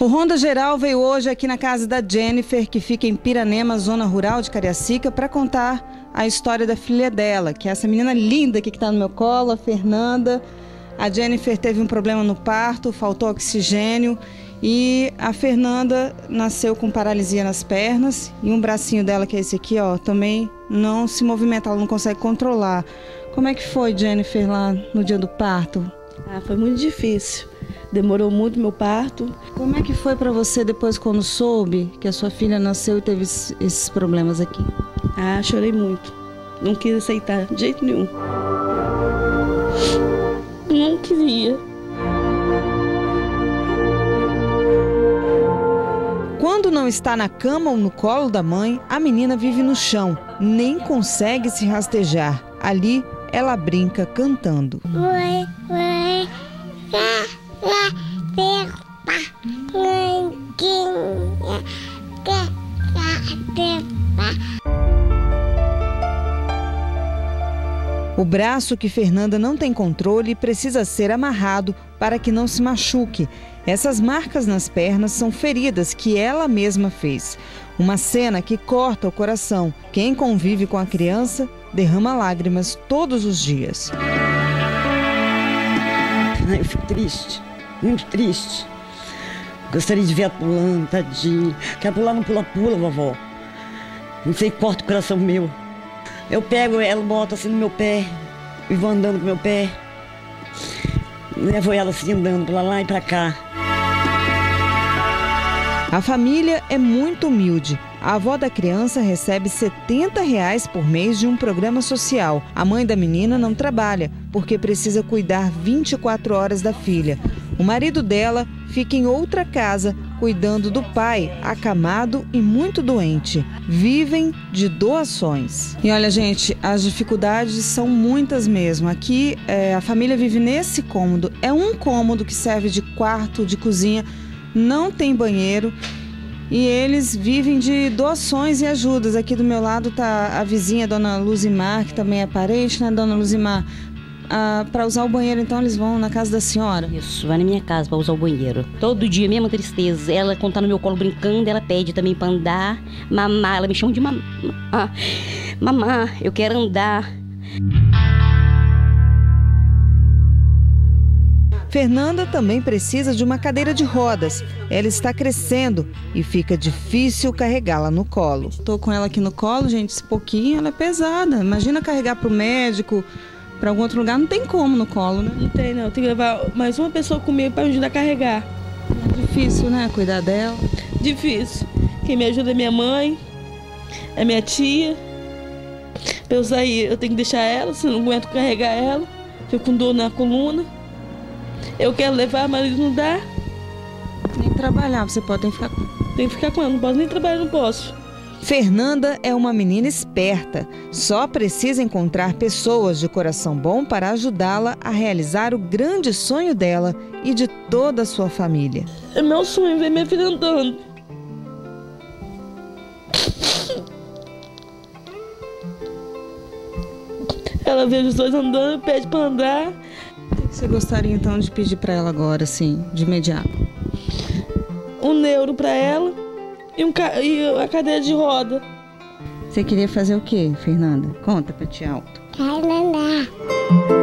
O Ronda Geral veio hoje aqui na casa da Jennifer, que fica em Piranema, zona rural de Cariacica, para contar a história da filha dela, que é essa menina linda aqui que está no meu colo, a Fernanda. A Jennifer teve um problema no parto, faltou oxigênio e a Fernanda nasceu com paralisia nas pernas e um bracinho dela, que é esse aqui, ó, também não se movimenta, ela não consegue controlar. Como é que foi, Jennifer, lá no dia do parto? Ah, foi muito difícil. Demorou muito meu parto. Como é que foi para você depois quando soube que a sua filha nasceu e teve esses problemas aqui? Ah, chorei muito. Não quis aceitar de jeito nenhum. Não queria. Quando não está na cama ou no colo da mãe, a menina vive no chão, nem consegue se rastejar. Ali, ela brinca cantando. Oi, oi, o braço que Fernanda não tem controle precisa ser amarrado para que não se machuque. Essas marcas nas pernas são feridas que ela mesma fez. Uma cena que corta o coração. Quem convive com a criança derrama lágrimas todos os dias. Eu fico triste muito triste. Gostaria de ver ela pulando, tadinho. Quer pular, não pula, pula, vovó. Não sei, corta o coração meu. Eu pego ela, boto assim no meu pé, e vou andando com meu pé. Levo ela assim andando pra lá e pra cá. A família é muito humilde. A avó da criança recebe 70 reais por mês de um programa social. A mãe da menina não trabalha, porque precisa cuidar 24 horas da filha. O marido dela fica em outra casa, cuidando do pai, acamado e muito doente. Vivem de doações. E olha, gente, as dificuldades são muitas mesmo. Aqui é, a família vive nesse cômodo. É um cômodo que serve de quarto, de cozinha, não tem banheiro. E eles vivem de doações e ajudas. Aqui do meu lado está a vizinha, Dona Luzimar, que também é parente, né, Dona Luzimar? Ah, para usar o banheiro, então eles vão na casa da senhora? Isso, vai na minha casa para usar o banheiro. Todo dia, mesma tristeza. Ela, quando tá no meu colo brincando, ela pede também para andar, mamar. Ela me chama de mamá. Mamá, eu quero andar. Fernanda também precisa de uma cadeira de rodas. Ela está crescendo e fica difícil carregá-la no colo. Estou com ela aqui no colo, gente, esse pouquinho ela é pesada. Imagina carregar para o médico, para algum outro lugar, não tem como no colo, né? Não tem, não. Tem que levar mais uma pessoa comigo para ajudar a carregar. É difícil, né? Cuidar dela. Difícil. Quem me ajuda é minha mãe, é minha tia. Pra eu sair, eu tenho que deixar ela, se não aguento carregar ela. Fico com dor na coluna. Eu quero levar, mas não dá. Nem trabalhar, você pode, tem que ficar com... Tem que ficar com ela, não posso nem trabalhar, não posso. Fernanda é uma menina esperta. Só precisa encontrar pessoas de coração bom para ajudá-la a realizar o grande sonho dela e de toda a sua família. É meu sonho ver minha filha andando. Ela vê os dois andando, pede para andar. O que você gostaria então de pedir para ela agora, assim, de imediato? Um neuro para ela e, um ca... e a cadeira de roda. Você queria fazer o quê, Fernanda? Conta pra ti alto. Quero andar.